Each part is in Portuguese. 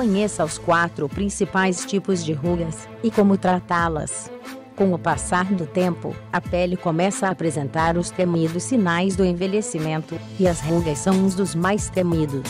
Conheça os quatro principais tipos de rugas e como tratá-las. Com o passar do tempo, a pele começa a apresentar os temidos sinais do envelhecimento, e as rugas são um dos mais temidos.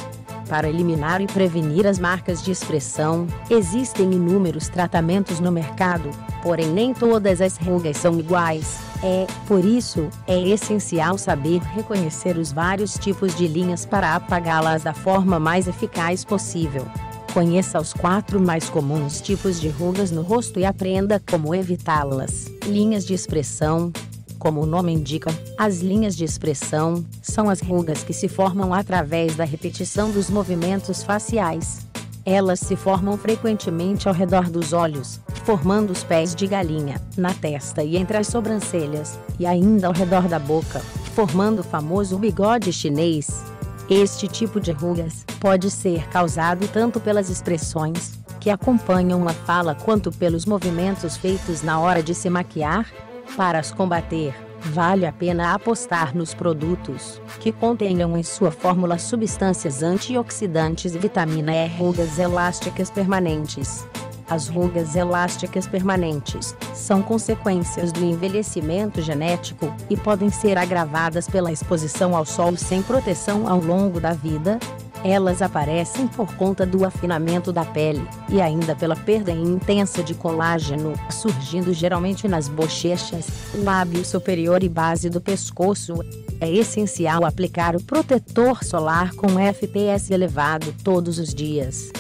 Para eliminar e prevenir as marcas de expressão, existem inúmeros tratamentos no mercado, porém nem todas as rugas são iguais. É, por isso, é essencial saber reconhecer os vários tipos de linhas para apagá-las da forma mais eficaz possível. Conheça os quatro mais comuns tipos de rugas no rosto e aprenda como evitá-las. Linhas de expressão. Como o nome indica, as linhas de expressão são as rugas que se formam através da repetição dos movimentos faciais. Elas se formam frequentemente ao redor dos olhos, formando os pés de galinha, na testa e entre as sobrancelhas, e ainda ao redor da boca, formando o famoso bigode chinês. Este tipo de rugas pode ser causado tanto pelas expressões que acompanham a fala quanto pelos movimentos feitos na hora de se maquiar. Para as combater, vale a pena apostar nos produtos que contenham em sua fórmula substâncias antioxidantes e vitamina E. Rugas elásticas permanentes. As rugas elásticas permanentes são consequências do envelhecimento genético e podem ser agravadas pela exposição ao sol sem proteção ao longo da vida. Elas aparecem por conta do afinamento da pele e ainda pela perda intensa de colágeno, surgindo geralmente nas bochechas, lábio superior e base do pescoço. É essencial aplicar o protetor solar com FPS elevado todos os dias.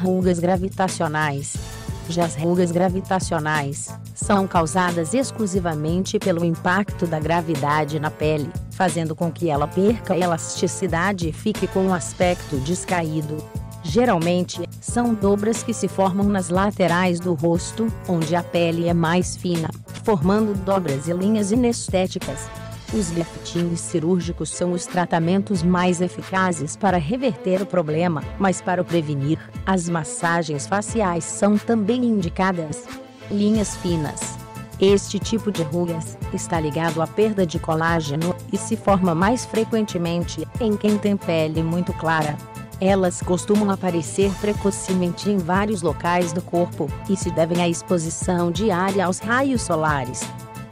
Rugas gravitacionais já as rugas gravitacionais são causadas exclusivamente pelo impacto da gravidade na pele, fazendo com que ela perca elasticidade e fique com um aspecto descaído. Geralmente, são dobras que se formam nas laterais do rosto, onde a pele é mais fina, formando dobras e linhas inestéticas. Os liftings cirúrgicos são os tratamentos mais eficazes para reverter o problema, mas para o prevenir, as massagens faciais são também indicadas. Linhas finas. Este tipo de rugas está ligado à perda de colágeno e se forma mais frequentemente em quem tem pele muito clara. Elas costumam aparecer precocemente em vários locais do corpo e se devem à exposição diária aos raios solares.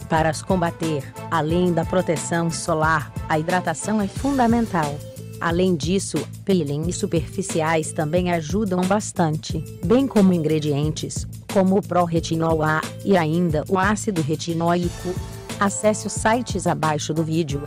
Para as combater, além da proteção solar, a hidratação é fundamental. Além disso, peelings superficiais também ajudam bastante, bem como ingredientes, como o pró-retinol A e ainda o ácido retinóico. Acesse os sites abaixo do vídeo.